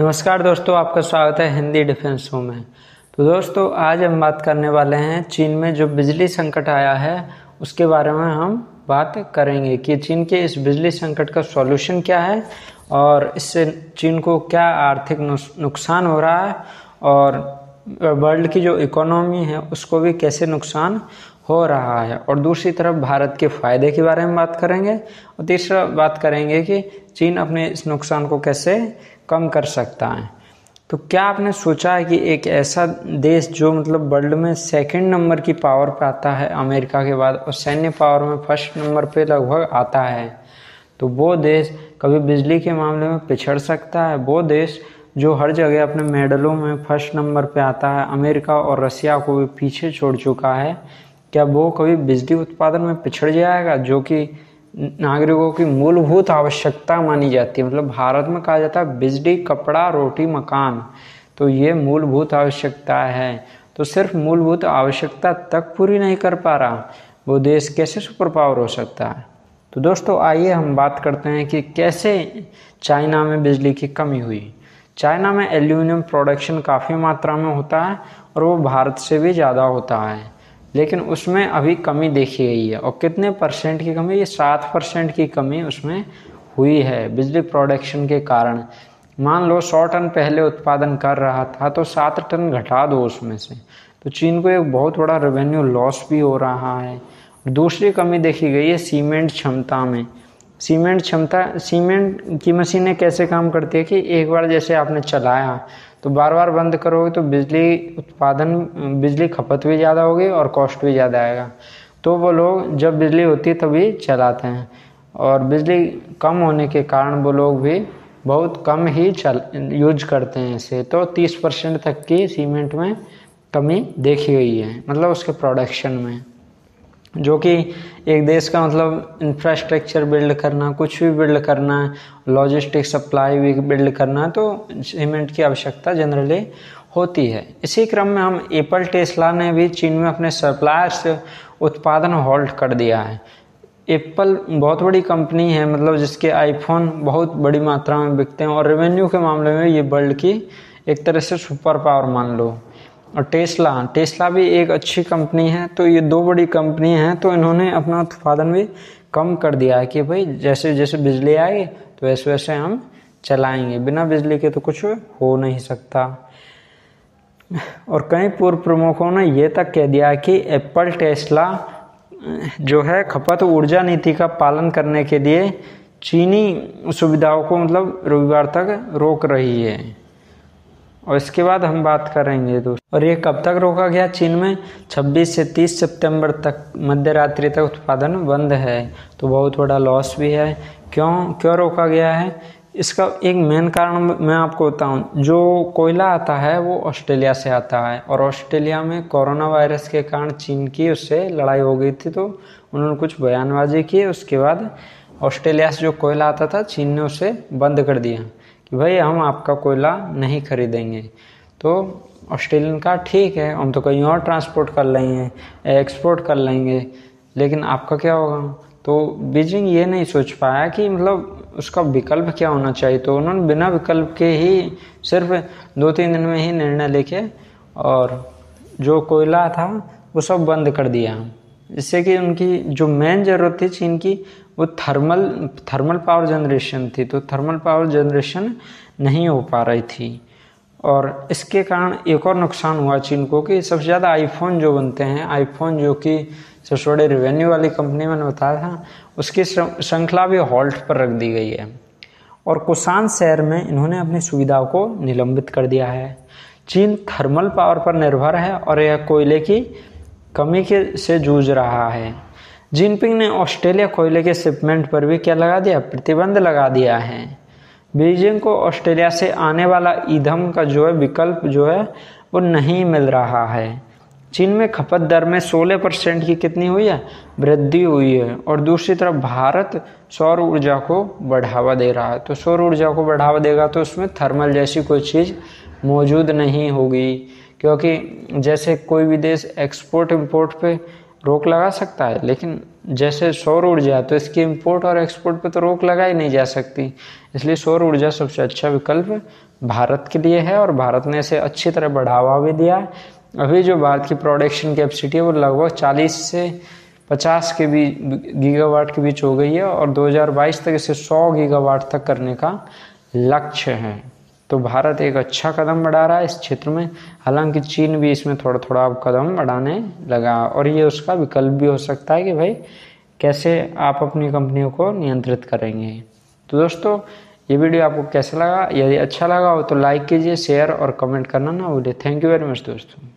नमस्कार दोस्तों, आपका स्वागत है हिंदी डिफेंस शो में। तो दोस्तों, आज हम बात करने वाले हैं चीन में जो बिजली संकट आया है, उसके बारे में हम बात करेंगे कि चीन के इस बिजली संकट का सॉल्यूशन क्या है और इससे चीन को क्या आर्थिक नुकसान हो रहा है और वर्ल्ड की जो इकोनॉमी है, उसको भी कैसे नुकसान हो रहा है। और दूसरी तरफ़ भारत के फ़ायदे के बारे में बात करेंगे और तीसरा बात करेंगे कि चीन अपने इस नुकसान को कैसे कम कर सकता है। तो क्या आपने सोचा है कि एक ऐसा देश जो मतलब वर्ल्ड में सेकंड नंबर की पावर पे आता है, अमेरिका के बाद, और सैन्य पावर में फ़र्स्ट नंबर पे लगभग आता है? तो वो देश कभी बिजली के मामले में पिछड़ सकता है? वो देश जो हर जगह अपने मेडलों में फ़र्स्ट नंबर पे आता है, अमेरिका और रसिया को भी पीछे छोड़ चुका है, क्या वो कभी बिजली उत्पादन में पिछड़ जाएगा, जो कि नागरिकों की मूलभूत आवश्यकता मानी जाती है। मतलब भारत में कहा जाता है बिजली, कपड़ा, रोटी, मकान। तो ये मूलभूत आवश्यकता है। तो सिर्फ़ मूलभूत आवश्यकता तक पूरी नहीं कर पा रहा। वो देश कैसे सुपर पावर हो सकता है? तो दोस्तों, आइए हम बात करते हैं कि कैसे चाइना में बिजली की कमी हुई। चाइना में एल्यूमिनियम प्रोडक्शन काफ़ी मात्रा में होता है और वो भारत से भी ज़्यादा होता है। लेकिन उसमें अभी कमी देखी गई है। और कितने परसेंट की कमी? ये सात परसेंट की कमी उसमें हुई है बिजली प्रोडक्शन के कारण। मान लो सौ टन पहले उत्पादन कर रहा था तो सात टन घटा दो उसमें से। तो चीन को एक बहुत बड़ा रेवेन्यू लॉस भी हो रहा है। दूसरी कमी देखी गई है सीमेंट क्षमता में। सीमेंट क्षमता, सीमेंट की मशीनें कैसे काम करती है कि एक बार जैसे आपने चलाया तो बार बार बंद करोगे तो बिजली उत्पादन, बिजली खपत भी ज़्यादा होगी और कॉस्ट भी ज़्यादा आएगा। तो वो लोग जब बिजली होती है तभी चलाते हैं और बिजली कम होने के कारण वो लोग भी बहुत कम ही चल, यूज़ करते हैं इसे। तो 30 परसेंट तक की सीमेंट में कमी देखी गई है मतलब उसके प्रोडक्शन में। जो कि एक देश का मतलब इंफ्रास्ट्रक्चर बिल्ड करना, कुछ भी बिल्ड करना लॉजिस्टिक सप्लाई भी बिल्ड करना तो सीमेंट की आवश्यकता जनरली होती है। इसी क्रम में हम एप्पल टेस्ला ने भी चीन में अपने सप्लायर से उत्पादन होल्ड कर दिया है। एप्पल बहुत बड़ी कंपनी है मतलब जिसके आईफोन बहुत बड़ी मात्रा में बिकते हैं, और रेवेन्यू के मामले में ये वर्ल्ड की एक तरह से सुपर पावर मान लो। और टेस्ला टेस्ला भी एक अच्छी कंपनी है तो ये दो बड़ी कंपनी हैं तो इन्होंने अपना उत्पादन भी कम कर दिया है कि भाई जैसे जैसे बिजली आएगी तो वैसे वैसे हम चलाएँगे। बिना बिजली के तो कुछ हो नहीं सकता। और कई पूर्व प्रमुखों ने यह तक कह दिया कि एप्पल, टेस्ला, जो है, खपत ऊर्जा नीति का पालन करने के लिए चीनी सुविधाओं को मतलब रविवार तक रोक रही है। और इसके बाद हम बात करेंगे दोस्तों। और ये कब तक रोका गया? चीन में 26 से 30 सितंबर तक मध्य रात्रि तक उत्पादन बंद है। तो बहुत बड़ा लॉस भी है। क्यों? क्यों रोका गया है? इसका एक मेन कारण मैं आपको बताऊँ। जो कोयला आता है, वो ऑस्ट्रेलिया से आता है। और ऑस्ट्रेलिया में कोरोना वायरस के कारण चीन की उससे लड़ाई हो गई थी तो उन्होंने कुछ बयानबाजी की। उसके बाद ऑस्ट्रेलिया से जो कोयला आता था, चीन ने उसे बंद कर दिया। भाई, हम आपका कोयला नहीं खरीदेंगे। तो ऑस्ट्रेलियन का ठीक है, हम तो कहीं और ट्रांसपोर्ट कर लेंगे एक्सपोर्ट कर लेंगे, लेकिन आपका क्या होगा? तो बीजिंग ये नहीं सोच पाया कि मतलब उसका विकल्प क्या होना चाहिए। तो उन्होंने बिना विकल्प के ही सिर्फ़ दो तीन दिन में ही निर्णय लेके और जो कोयला था, वो सब बंद कर दिया। जिससे कि उनकी जो मेन ज़रूरत थी चीन की, वो थर्मल थर्मल पावर जनरेशन थी। तो थर्मल पावर जनरेशन नहीं हो पा रही थी। और इसके कारण एक और नुकसान हुआ चीन को कि सबसे ज़्यादा आईफोन जो बनते हैं आईफोन जो कि सबसे बड़े रेवेन्यू वाली कंपनी मैंने बताया था, उसकी श्रृंखला भी हॉल्ट पर रख दी गई है। और कुसान शहर में इन्होंने अपनी सुविधाओं को निलंबित कर दिया है। चीन थर्मल पावर पर निर्भर है और यह कोयले की कमी के से जूझ रहा है। जिनपिंग ने ऑस्ट्रेलिया कोयले के शिपमेंट पर भी क्या लगा दिया? प्रतिबंध लगा दिया है। बीजिंग को ऑस्ट्रेलिया से आने वाला ईंधन का जो है विकल्प जो है, वो नहीं मिल रहा है। चीन में खपत दर में 16 परसेंट की कितनी हुई है? वृद्धि हुई है और दूसरी तरफ़ भारत सौर ऊर्जा को बढ़ावा दे रहा है। तो सौर ऊर्जा को बढ़ावा देगा तो उसमें थर्मल जैसी कोई चीज़ मौजूद नहीं होगी। क्योंकि जैसे कोई भी देश एक्सपोर्ट इम्पोर्ट पे रोक लगा सकता है, लेकिन जैसे सौर ऊर्जा तो इसकी इम्पोर्ट और एक्सपोर्ट पे तो रोक लगाई नहीं जा सकती। इसलिए सौर ऊर्जा सबसे अच्छा विकल्प भारत के लिए है और भारत ने इसे अच्छी तरह बढ़ावा भी दिया है। अभी जो भारत की प्रोडक्शन कैपेसिटी है वो लगभग 40 से 50 के भी गीगावाट के बीच हो गई है और 2022 तक इसे 100 गीगावाट तक करने का लक्ष्य है। तो भारत एक अच्छा कदम बढ़ा रहा है इस क्षेत्र में। हालाँकि चीन भी इसमें थोड़ा थोड़ा अब कदम बढ़ाने लगा और ये उसका विकल्प भी हो सकता है कि भाई कैसे आप अपनी कंपनियों को नियंत्रित करेंगे। तो दोस्तों, ये वीडियो आपको कैसा लगा? यदि अच्छा लगा हो तो लाइक कीजिए, शेयर और कमेंट करना ना भूलिए। थैंक यू वेरी मच दोस्तों।